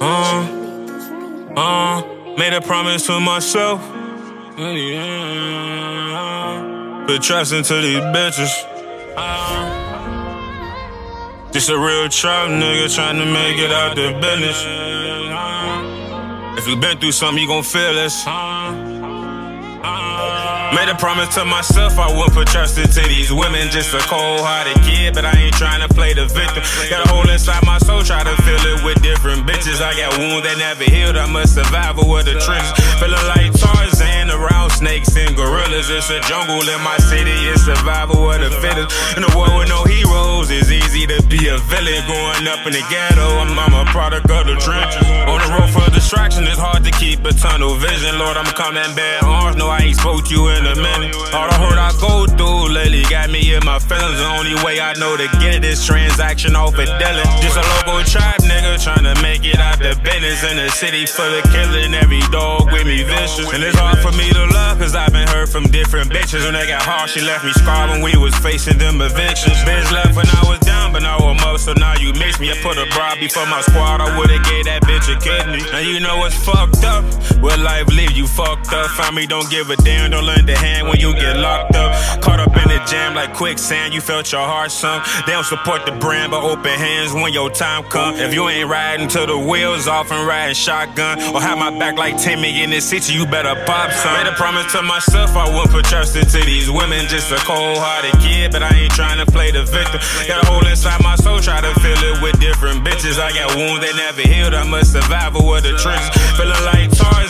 Uh, uh, made a promise to myself. Put trust into these bitches. Uh, just a real trap nigga trying to make it out the business. If you been through something, you gon' feel this. Made a promise to myself I wouldn't put trust into these women. Just a cold-hearted kid, but I ain't trying to play the victim. Got a hole inside my soul, try to fill it with different bitches. I got wounds that never healed. I'm a survivor with the trenches. Feeling like Tarzan around snakes and gorillas. It's a jungle in my city. It's survival of the fittest. In a world with no heroes, it's easy to be a villain. Growing up in the ghetto, I'm, I'm a product of the trenches. On the road for distraction, it's hard to keep a tunnel vision. Lord, I'm coming bad arms. No, I ain't spoke to you in a minute. All the hurt I go through lately got me in my feelings. The only way I know to get it is transaction off of Dylan. Just a local tribe nigga trying to make it out the business in a city full of killing. Every dog with me vicious. And it's hard for me to love, cause I've been hurt from different bitches. When they got hard, she left me scarred when we was facing them evictions. Bitch left when I was down, but now I'm up, so now you miss me. I put a bribe before my squad, I would've gave that bitch a kidney. And you know what's fucked up? What life leave you fucked up. Family don't give a damn, don't lend a hand when you get locked up. Caught up the jam like quicksand, you felt your heart sunk. They don't support the brand, but open hands when your time come. If you ain't riding till the wheels off and riding shotgun, or have my back like Timmy in the city, you better pop some. Made a promise to myself I wouldn't put trust into these women. Just a cold-hearted kid, but I ain't trying to play the victim. Got a hole inside my soul, try to fill it with different bitches. I got wounds that never healed, I'm a survivor with the trenches. Feeling like Tarzan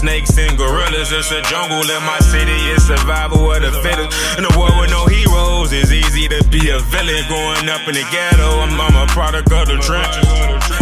snakes and gorillas. It's a jungle in my city, it's survival of the fittest. In a world with no heroes, it's easy to be a villain. Growing up in the ghetto, I'm, I'm a product of the trenches.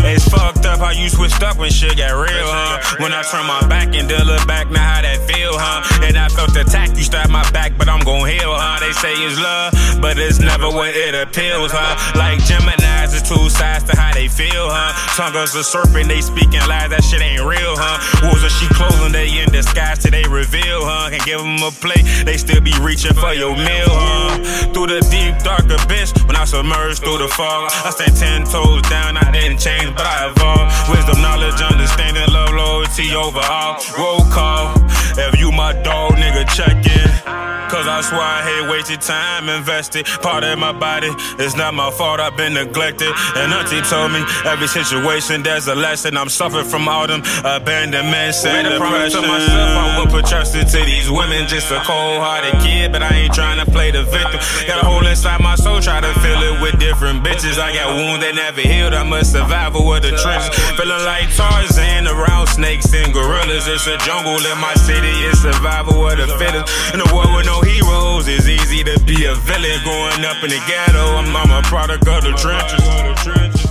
It's fucked up how you switched up when shit got real, huh? When I turn my back and then look back, now how that feel, huh? And I felt attacked, you stabbed my back, but I'm gon' heal, huh? They say it's love, but it's never what it appeals, huh? Like Gemini's, it's two sides to how they feel, huh? Tongues a serpent, they speaking lies, that shit ain't real, huh? Wolves are she clothing, they in disguise till they reveal, huh? Can give them a plate, they still be reaching for your meal, huh? Through the deep, dark abyss, when I submerge through the fog, I stand ten toes down, I didn't change, but I evolved. Wisdom, knowledge, understanding, love, loyalty overall. Roll call, if you my dog, nigga, check in. Cause I swear I hate wasted time invested. Part of my body, it's not my fault, I've been neglected. And Auntie told me every situation there's a lesson. I'm suffering from all them abandonments and depression. To myself, I won't put trust into these women. Just a cold hearted kid, but I ain't trying to play the victim. Got a hole inside my soul, try to fill it with different bitches. I got wounds that never healed, I'm a survivor with the trenches. Feeling like Tarzan around snakes and gorillas. It's a jungle in my city, it's survival of the fittest. In a world with no heroes, it's easy to be a villain. Growing up in the ghetto, I'm, I'm a product of the trenches.